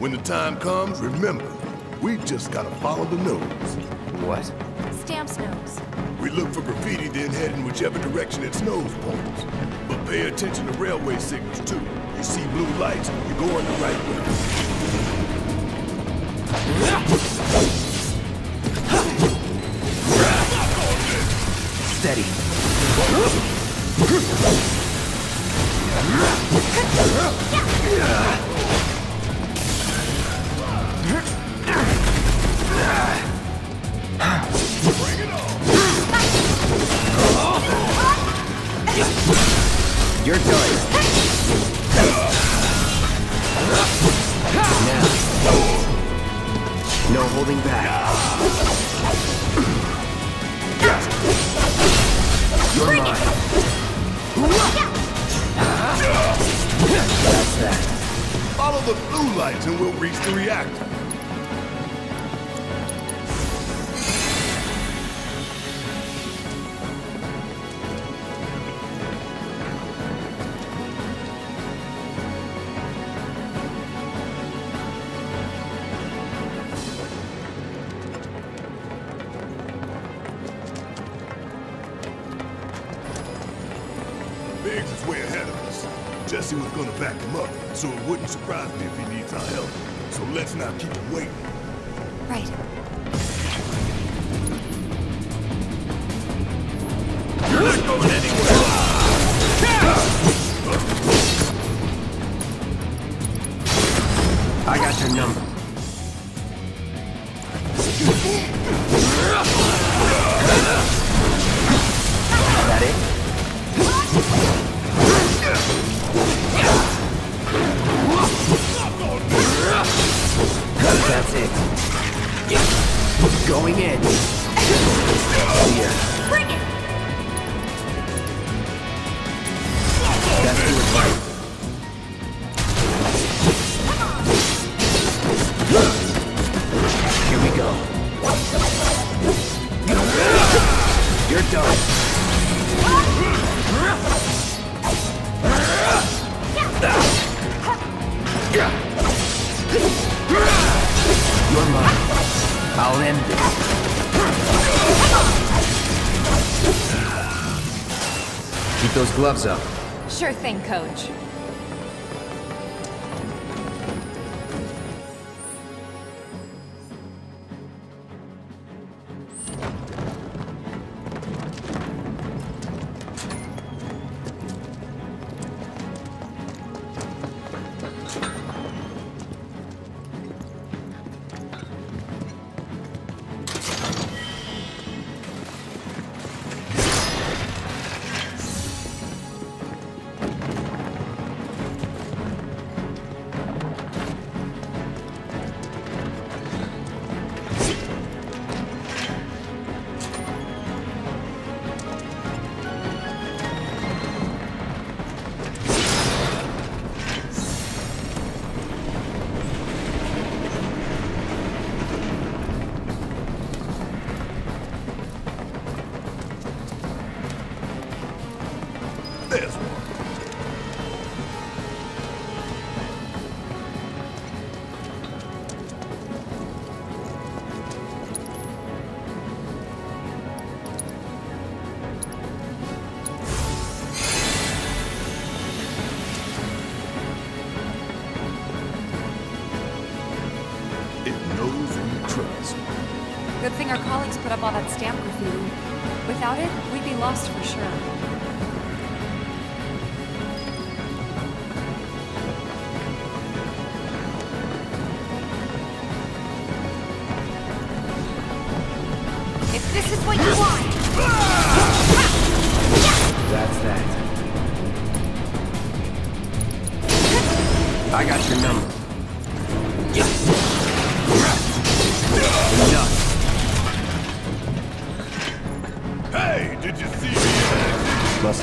When the time comes, remember, we just gotta follow the nose. What? Stamp's nose. We look for graffiti, then head in whichever direction its nose points. But pay attention to railway signals, too. You see blue lights, you're going the right way. Steady. You're done. Now. No holding back. You're mine. That's that. Follow the blue lights and we'll reach the reactor. Gonna back him up, so it wouldn't surprise me if he needs our help. So let's not keep him waiting. Right. You're not going anywhere! I got your number. Sure thing, Coach. Good thing our colleagues put up all that stamp graffiti. Without it, we'd be lost for sure.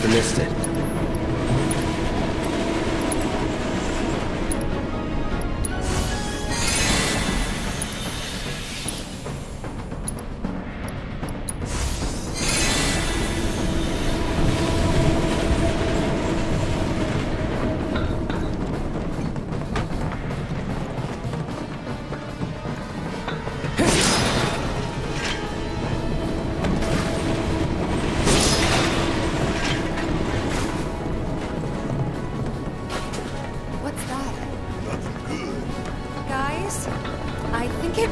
Action?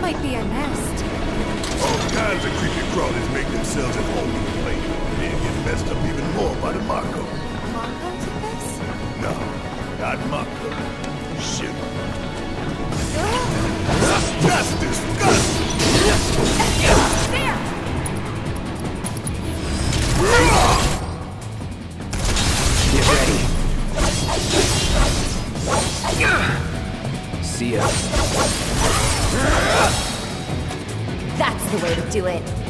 Must be a nest. All kinds of creepy crawlies make themselves at home in the plane. Then get messed up even more by the Mako. Mongo's in this? No, not Mako. Shit. That's disgusting! There! Get ready. See ya. That's the way to do it.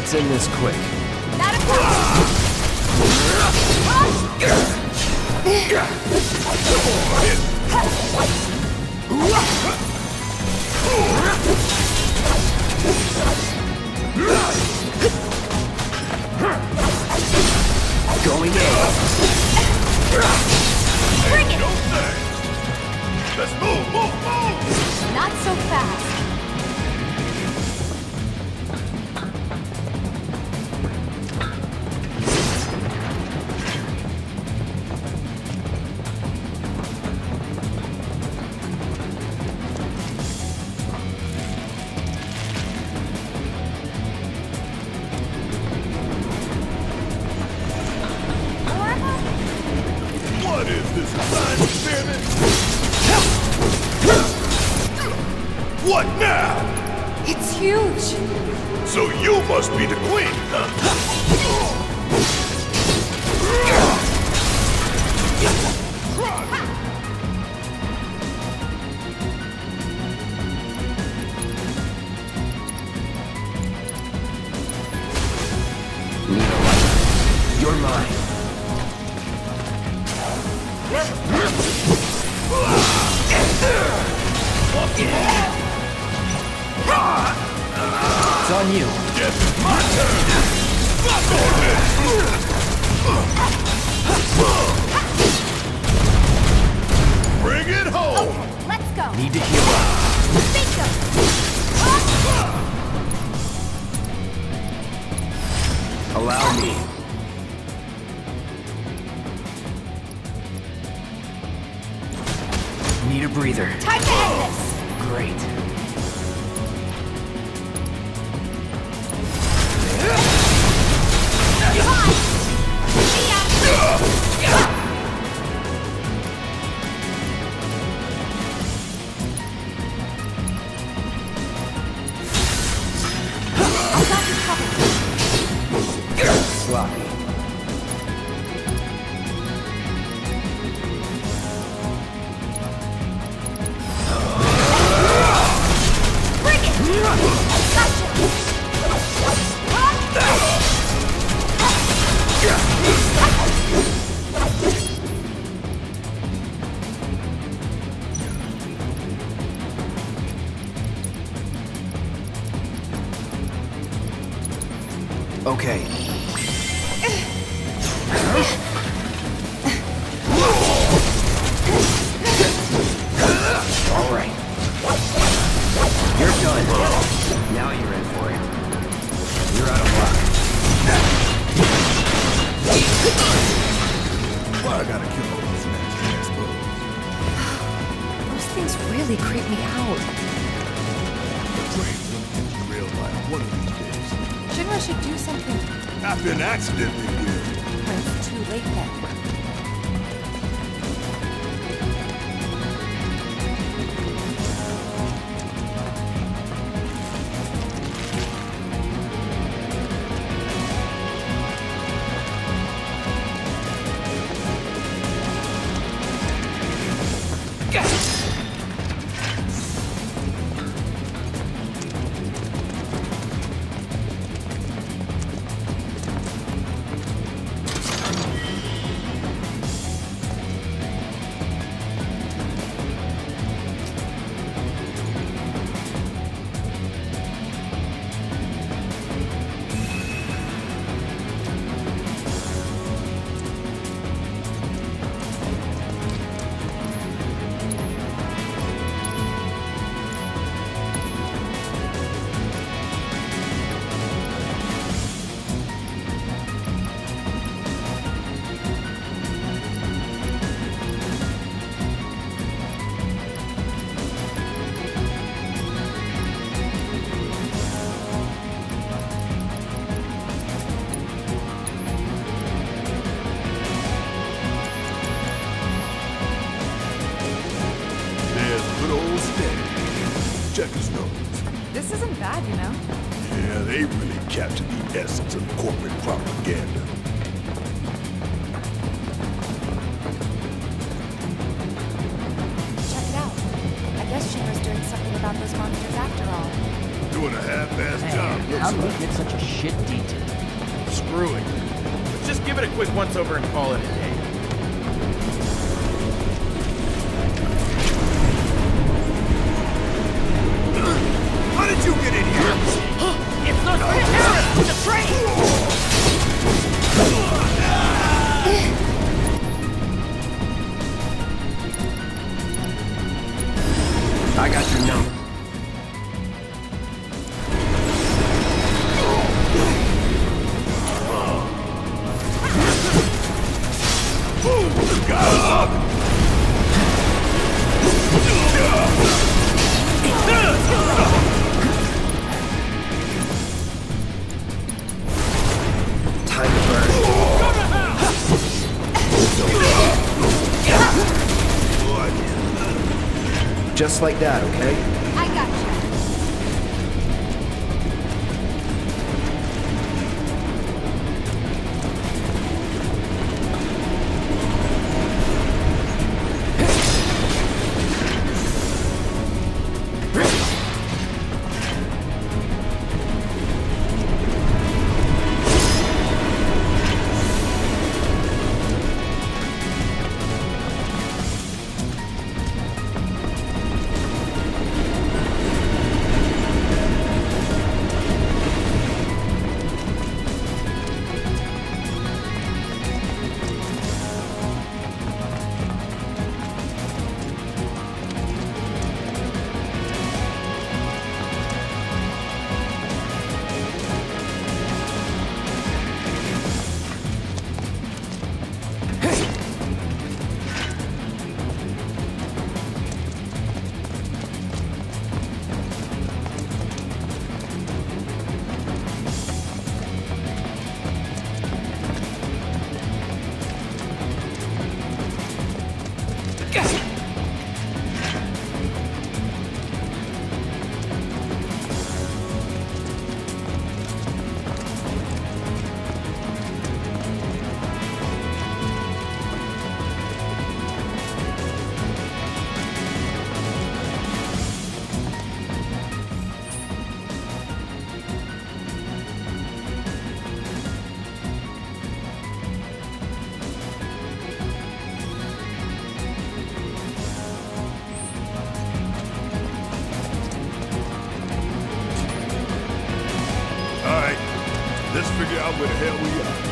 Let's end this quick. Not a problem! Going in. Bring it! Let's move, move, move! Not so fast. It's on you. Bring it home! Let's go. Need to heal up. Allow me. Need a breather. Time to end this. Great. Been corporate propaganda. Check it out. I guess Shinra's doing something about those monsters after all. Doing a half-assed job, How looks did like. we get such a shit detail? Screw it. Let's just give it a quick once over and call it a day. How did you get in here? It's not terrorists! It's a train! I got your number. Like that, where the hell we are.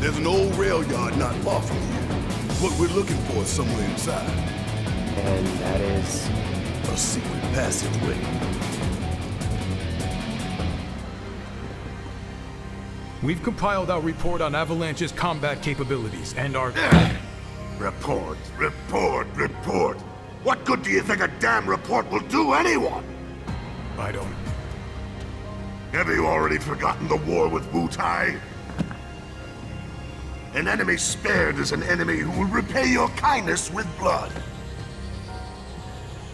There's an old rail yard not far from here. What we're looking for is somewhere inside. And that is... A secret passageway. We've compiled our report on Avalanche's combat capabilities and our... Report, report, report. What good do you think a damn report will do anyone? I don't... Have you already forgotten the war with Wutai? An enemy spared is an enemy who will repay your kindness with blood.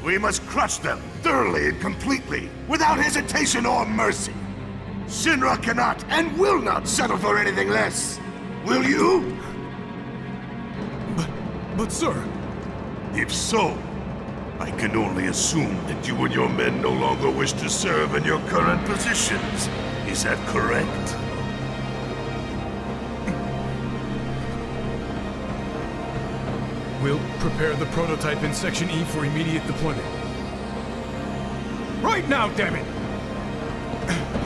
We must crush them thoroughly and completely, without hesitation or mercy. Shinra cannot and will not settle for anything less. Will you? But but sir... If so, I can only assume that you and your men no longer wish to serve in your current positions. Is that correct? We'll prepare the prototype in Section E for immediate deployment. Right now, damn it!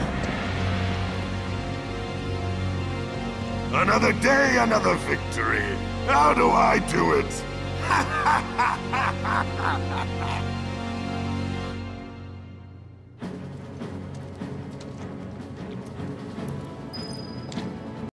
Another day, another victory. How do I do it?